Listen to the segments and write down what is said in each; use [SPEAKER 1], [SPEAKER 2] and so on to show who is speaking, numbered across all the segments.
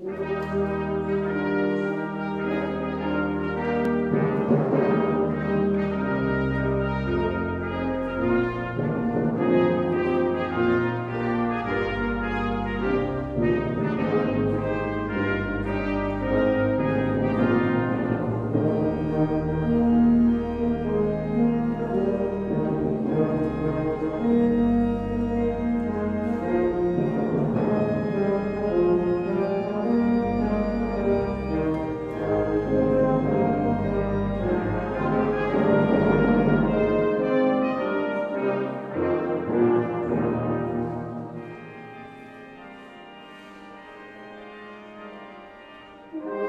[SPEAKER 1] Música Thank you.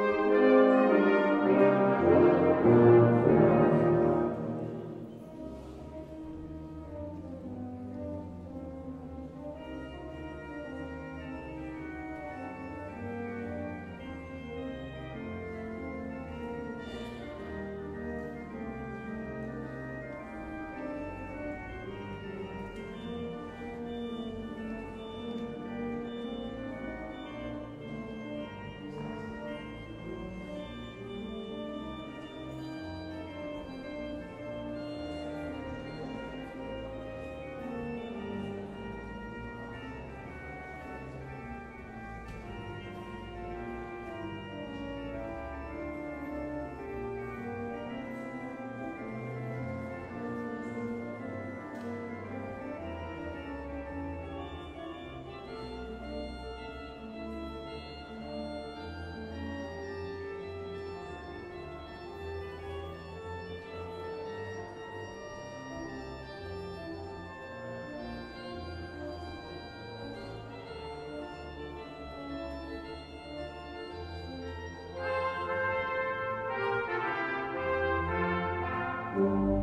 [SPEAKER 1] thank you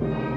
[SPEAKER 1] Thank you.